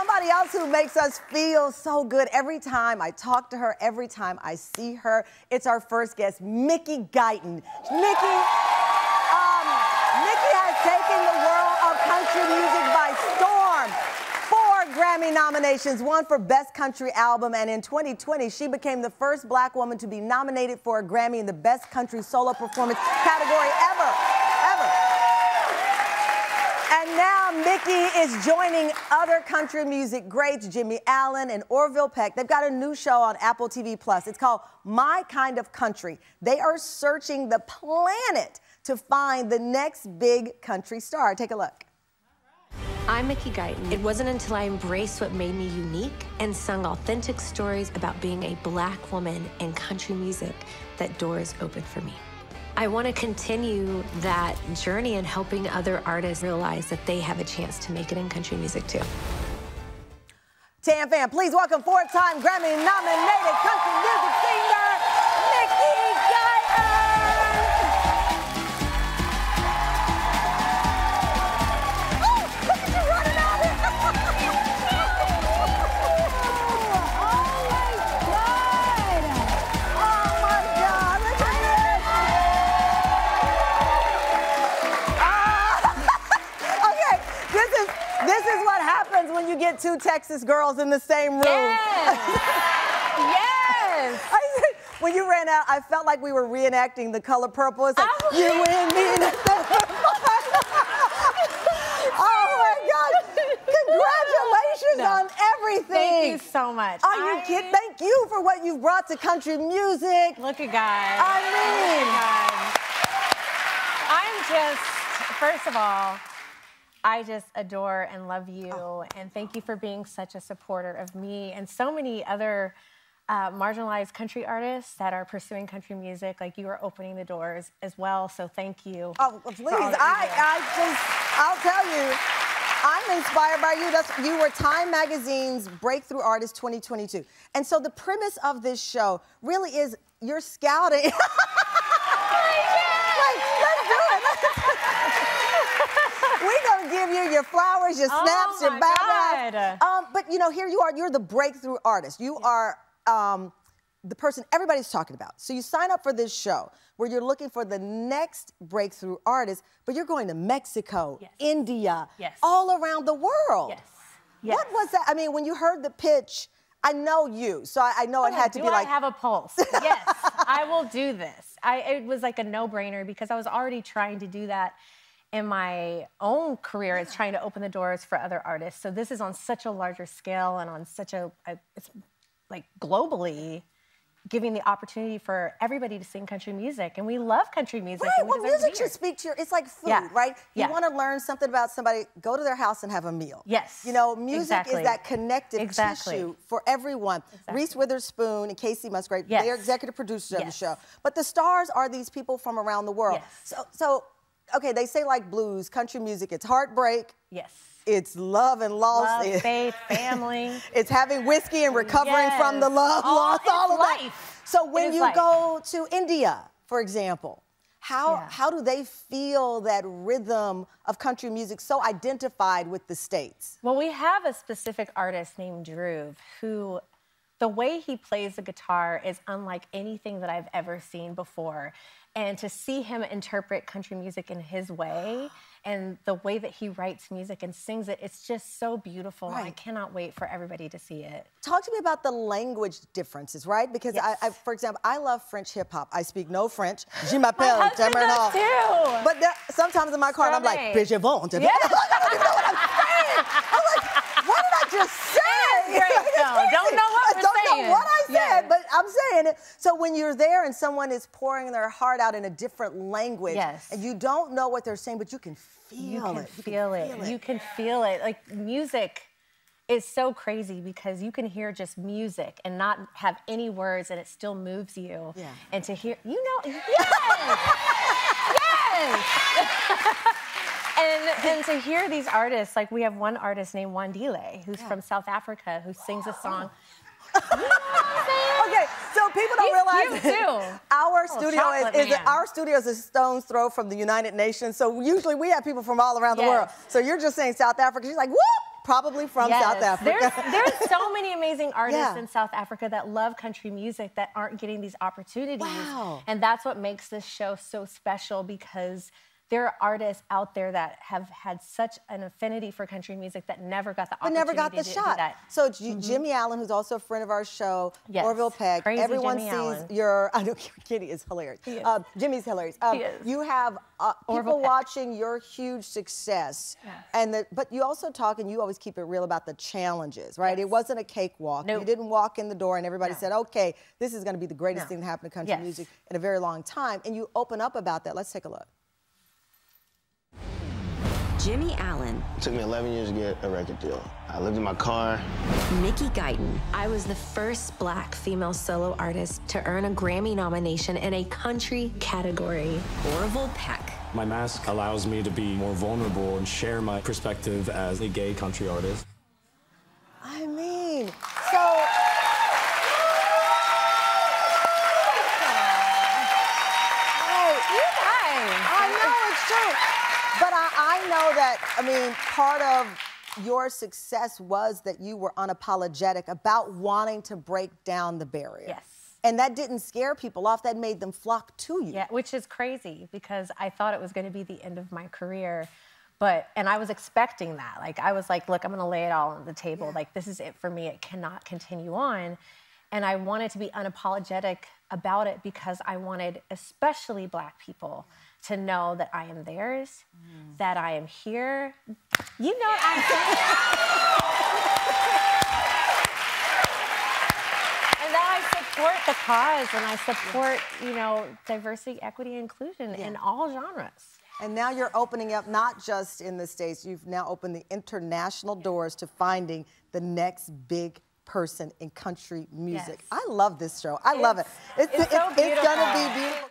somebody else who makes us feel so good every time I talk to her, every time I see her. It's our first guest, Mickey Guyton. Mickey, um, Mickey has taken the world of country music by storm. Four Grammy nominations, one for Best Country Album, and in 2020, she became the first black woman to be nominated for a Grammy in the Best Country Solo Performance category ever. And now Mickey is joining other country music greats, Jimmy Allen and Orville Peck. They've got a new show on Apple TV Plus. It's called My Kind of Country. They are searching the planet to find the next big country star. Take a look. I'm Mickey Guyton. It wasn't until I embraced what made me unique and sung authentic stories about being a black woman in country music that doors opened for me. I want to continue that journey and helping other artists realize that they have a chance to make it in country music too. Tam Fam, please welcome four-time Grammy-nominated country music two Texas girls in the same room. Yes. yes. I, when you ran out, I felt like we were reenacting the color purple. It's like, oh. you and me. oh my God. Congratulations no. on everything. Thank you so much. Are I... you kidding? Thank you for what you've brought to country music. Look at God. I mean. I'm just, first of all, I just adore and love you. Oh. And thank you for being such a supporter of me and so many other uh, marginalized country artists that are pursuing country music. Like you are opening the doors as well. So thank you. Oh, please. I, I just, I'll tell you. I'm inspired by you. That's you were Time Magazine's Breakthrough Artist 2022. And so the premise of this show really is you're scouting. We're gonna give you your flowers, your oh snaps, oh your bad um, But you know, here you are. You're the breakthrough artist. You yeah. are um, the person everybody's talking about. So you sign up for this show where you're looking for the next breakthrough artist, but you're going to Mexico, yes. India, yes. all around the world. Yes. yes. What was that? I mean, when you heard the pitch. I know you, so I, I know it had to do be like. I have a pulse? yes, I will do this. I, it was like a no-brainer because I was already trying to do that in my own career is trying to open the doors for other artists. So this is on such a larger scale and on such a, a it's like globally giving the opportunity for everybody to sing country music and we love country music right well music should speak to your it's like food yeah. right you yeah. want to learn something about somebody go to their house and have a meal yes you know music exactly. is that connective exactly. tissue for everyone exactly. reese witherspoon and kacey musgrave yes. they're executive producers yes. of the show but the stars are these people from around the world yes. so so okay, they say like blues, country music, it's heartbreak. Yes. It's love and loss. Love, faith, family. it's having whiskey and recovering yes. from the love all, loss, all of life. that. So when you life. go to India, for example, how yeah. how do they feel that rhythm of country music so identified with the states? Well, we have a specific artist named Dhruv who the way he plays the guitar is unlike anything that I've ever seen before. And to see him interpret country music in his way and the way that he writes music and sings it, it's just so beautiful. Right. I cannot wait for everybody to see it. Talk to me about the language differences, right? Because, yes. I, I, for example, I love French hip hop. I speak no French. Je m'appelle husband too. But there, sometimes in my car, I'm like, je vente. Yeah. I don't even know what I'm saying. I'm like, what did I just say? Great, Don't know what I don't saying. Know what I said, yes. but I'm saying it. So when you're there and someone is pouring their heart out in a different language, yes. and you don't know what they're saying, but you can feel you can it. Feel you can feel it. it. You can feel it. Like music is so crazy because you can hear just music and not have any words, and it still moves you. Yeah. And to hear, you know, yes, yes. and, and to hear these artists, like we have one artist named Wandile, who's yeah. from South Africa, who sings a song. Oh. okay, so people don't He's realize our oh, studio is, is our studio is a stone's throw from the United Nations. So usually we have people from all around yes. the world. So you're just saying South Africa. She's like, whoop. probably from Yes. South Africa. There's, there's so many amazing artists Yeah. in South Africa that love country music that aren't getting these opportunities. Wow. And that's what makes this show so special because there are artists out there that have had such an affinity for country music that never got the but opportunity never got the to do shot. So J- Jimmy Allen, who's also a friend of our show, Yes. Orville Peck. Crazy everyone Jimmy sees Allen. your. I know Kitty is hilarious. He is. Uh, Jimmy's hilarious. Um, He is. You have uh, people Peck. watching your huge success, Yes. and the, but you also talk and you always keep it real about the challenges, right? It wasn't a cakewalk. You didn't walk in the door and everybody No. said, "Okay, this is going to be the greatest No. thing to happen to country Yes. music in a very long time," and you open up about that. Let's take a look. Jimmy Allen, It took me 11 years to get a record deal. I lived in my car. Mickey Guyton, I was the first black female solo artist to earn a Grammy nomination in a country category. Orville Peck, My mask allows me to be more vulnerable and share my perspective as a gay country artist. I mean, so. Hey, You guys. I know it's true. But I, I know that, I mean, part of your success was that you were unapologetic about wanting to break down the barrier. Yes. And that didn't scare people off, that made them flock to you. Yeah, which is crazy because I thought it was going to be the end of my career. But, and I was expecting that. Like, I was like, look, I'm going to lay it all on the table. Like, this is it for me. It cannot continue on. And I wanted to be unapologetic about it because I wanted, especially Black people, to know that I am theirs, mm. that I am here. You know, I'm and that I support the cause and I support, you know, diversity, equity, inclusion in all genres. And now you're opening up not just in the States, you've now opened the international doors to finding the next big person in country music. Yes. I love this show. I love it. It's- it's so it's gonna be beautiful.